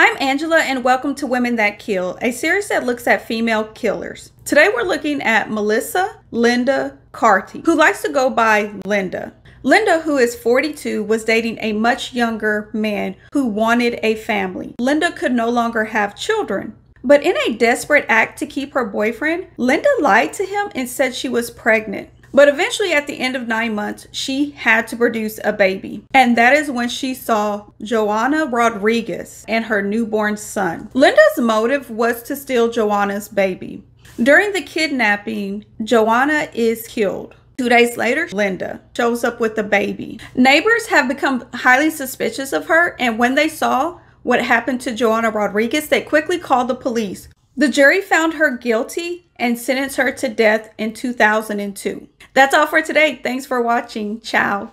I'm Angela, and welcome to Women That Kill, a series that looks at female killers. Today we're looking at Melissa Linda Carty, who likes to go by Linda. Linda, who is 42, was dating a much younger man who wanted a family. Linda could no longer have children. But in a desperate act to keep her boyfriend, Linda lied to him and said she was pregnant. But eventually, at the end of nine months, she had to produce a baby. And that is when she saw Joana Rodriguez and her newborn son. Linda's motive was to steal Joana's baby. During the kidnapping, Joana is killed. Two days later, Linda shows up with the baby. Neighbors have become highly suspicious of her, and when they saw what happened to Joana Rodriguez, they quickly called the police. The jury found her guilty and sentenced her to death in 2002. That's all for today. Thanks for watching. Ciao.